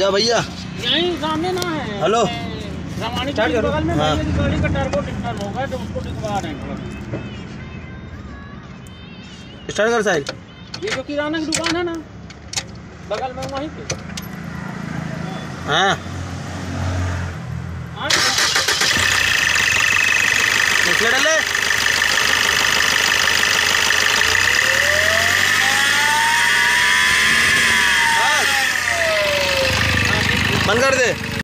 जा भैया। यहीं सामने ना है। हेलो। रमानी स्टार्ट बगल में हाँ। गाड़ी का टर्बो होगा तो उसको रहे हैं। स्टार्ट कर साहिल। ये जो किराना की दुकान है ना बगल में वहीं पे। हाँ। हाँ, बंद कर दे।